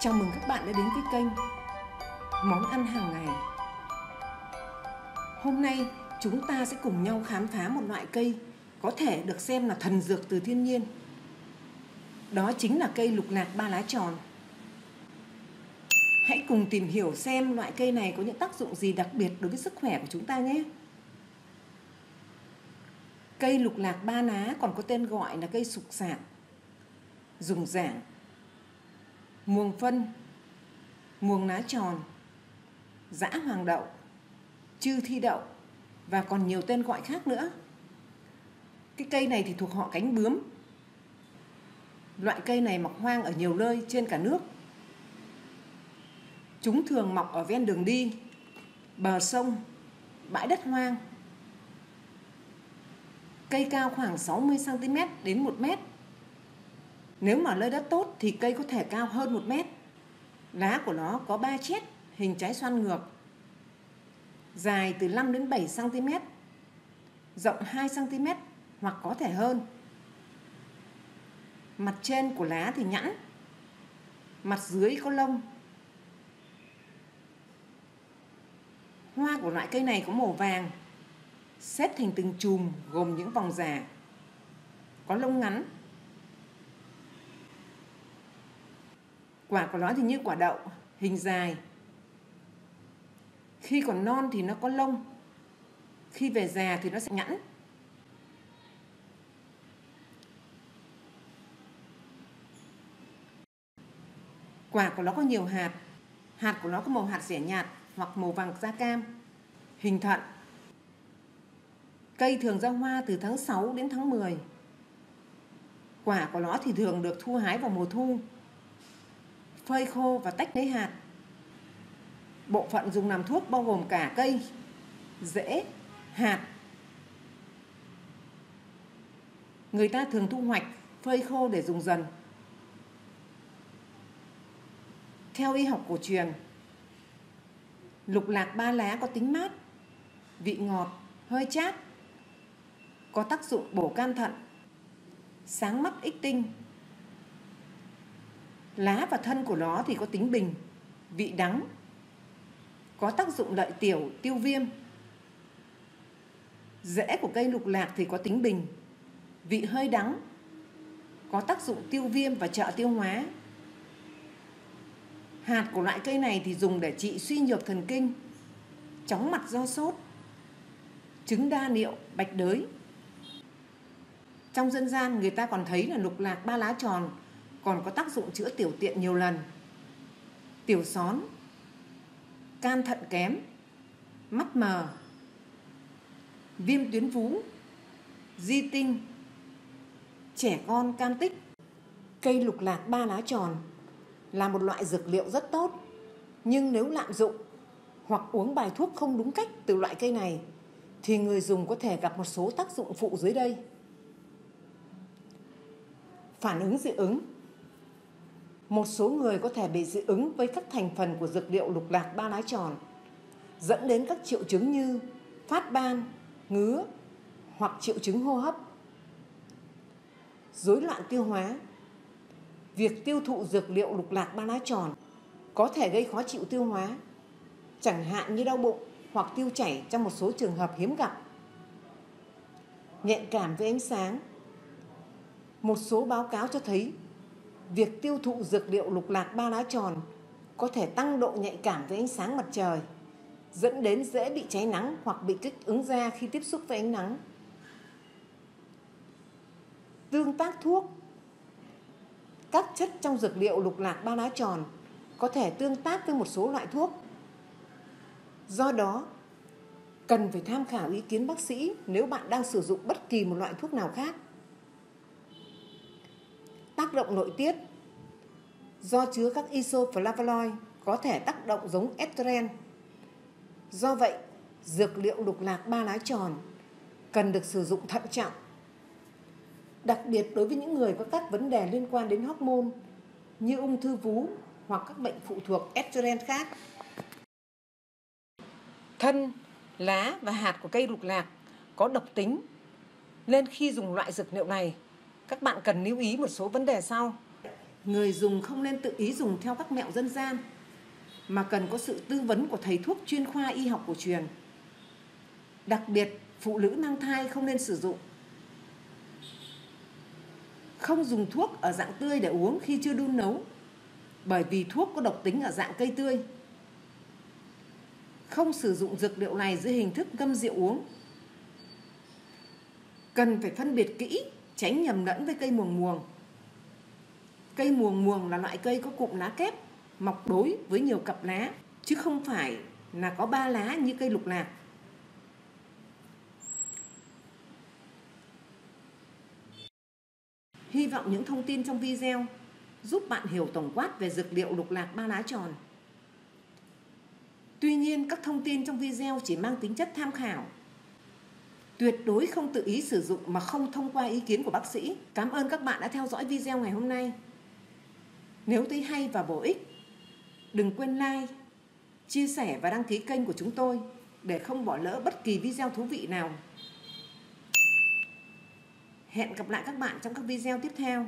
Chào mừng các bạn đã đến với kênh Món ăn hàng ngày. Hôm nay, chúng ta sẽ cùng nhau khám phá một loại cây có thể được xem là thần dược từ thiên nhiên. Đó chính là cây lục lạc ba lá tròn. Hãy cùng tìm hiểu xem loại cây này có những tác dụng gì đặc biệt đối với sức khỏe của chúng ta nhé. Cây lục lạc ba lá còn có tên gọi là cây sục sạc Dùng giảng muồng phân, muồng lá tròn, dã hoàng đậu, chư thi đậu và còn nhiều tên gọi khác nữa. Cái cây này thì thuộc họ cánh bướm. Loại cây này mọc hoang ở nhiều nơi trên cả nước. Chúng thường mọc ở ven đường đi, bờ sông, bãi đất hoang. Cây cao khoảng 60 cm đến 1 mét nếu mà nơi đất tốt thì cây có thể cao hơn 1 mét. Lá của nó có ba chiết hình trái xoan ngược. Dài từ 5 đến 7 cm. Rộng 2 cm hoặc có thể hơn. Mặt trên của lá thì nhẵn. Mặt dưới có lông. Hoa của loại cây này có màu vàng, xếp thành từng chùm gồm những vòng giả. Có lông ngắn, Quả của nó thì như quả đậu, hình dài. Khi còn non thì nó có lông. Khi về già thì nó sẽ nhẵn. Quả của nó có nhiều hạt. Hạt của nó có màu hạt rẻ nhạt hoặc màu vàng da cam. Hình thận. Cây thường ra hoa từ tháng 6 đến tháng 10. Quả của nó thì thường được thu hái vào mùa thu phơi khô và tách lấy hạt. Bộ phận dùng làm thuốc bao gồm cả cây, rễ, hạt. Người ta thường thu hoạch, phơi khô để dùng dần. Theo y học cổ truyền, lục lạc ba lá có tính mát, vị ngọt, hơi chát, có tác dụng bổ can thận, sáng mắt ích tinh, Lá và thân của nó thì có tính bình, vị đắng, có tác dụng lợi tiểu, tiêu viêm. Rễ của cây lục lạc thì có tính bình, vị hơi đắng, có tác dụng tiêu viêm và trợ tiêu hóa. Hạt của loại cây này thì dùng để trị suy nhược thần kinh, chóng mặt do sốt, chứng đa niệu, bạch đới. Trong dân gian người ta còn thấy là lục lạc ba lá tròn còn có tác dụng chữa tiểu tiện nhiều lần. Tiểu són, can thận kém, mắt mờ, viêm tuyến vú, di tinh, trẻ con can tích. Cây lục lạc ba lá tròn là một loại dược liệu rất tốt, nhưng nếu lạm dụng hoặc uống bài thuốc không đúng cách từ loại cây này thì người dùng có thể gặp một số tác dụng phụ dưới đây. Phản ứng dị ứng một số người có thể bị dị ứng với các thành phần của dược liệu lục lạc ba lá tròn, dẫn đến các triệu chứng như phát ban, ngứa hoặc triệu chứng hô hấp. Rối loạn tiêu hóa Việc tiêu thụ dược liệu lục lạc ba lá tròn có thể gây khó chịu tiêu hóa, chẳng hạn như đau bụng hoặc tiêu chảy trong một số trường hợp hiếm gặp. Nhạy cảm với ánh sáng Một số báo cáo cho thấy việc tiêu thụ dược liệu lục lạc ba lá tròn có thể tăng độ nhạy cảm với ánh sáng mặt trời, dẫn đến dễ bị cháy nắng hoặc bị kích ứng da khi tiếp xúc với ánh nắng. Tương tác thuốc Các chất trong dược liệu lục lạc ba lá tròn có thể tương tác với một số loại thuốc. Do đó, cần phải tham khảo ý kiến bác sĩ nếu bạn đang sử dụng bất kỳ một loại thuốc nào khác tác động nội tiết do chứa các isoflavonoid có thể tác động giống estrogen. Do vậy, dược liệu lục lạc ba lá tròn cần được sử dụng thận trọng. Đặc biệt đối với những người có các vấn đề liên quan đến hormone như ung thư vú hoặc các bệnh phụ thuộc estrogen khác. Thân, lá và hạt của cây lục lạc có độc tính nên khi dùng loại dược liệu này các bạn cần lưu ý một số vấn đề sau. người dùng không nên tự ý dùng theo các mẹo dân gian mà cần có sự tư vấn của thầy thuốc chuyên khoa y học cổ truyền. Đặc biệt, phụ nữ mang thai không nên sử dụng. Không dùng thuốc ở dạng tươi để uống khi chưa đun nấu, bởi vì thuốc có độc tính ở dạng cây tươi. Không sử dụng dược liệu này dưới hình thức ngâm rượu uống. Cần phải phân biệt kỹ, tránh nhầm lẫn với cây muồng muồng. Cây muồng muồng là loại cây có cụm lá kép, mọc đối với nhiều cặp lá, chứ không phải là có ba lá như cây lục lạc. Hy vọng những thông tin trong video giúp bạn hiểu tổng quát về dược liệu lục lạc ba lá tròn. Tuy nhiên, các thông tin trong video chỉ mang tính chất tham khảo. Tuyệt đối không tự ý sử dụng mà không thông qua ý kiến của bác sĩ. Cảm ơn các bạn đã theo dõi video ngày hôm nay. Nếu thấy hay và bổ ích, đừng quên like, chia sẻ và đăng ký kênh của chúng tôi để không bỏ lỡ bất kỳ video thú vị nào. Hẹn gặp lại các bạn trong các video tiếp theo.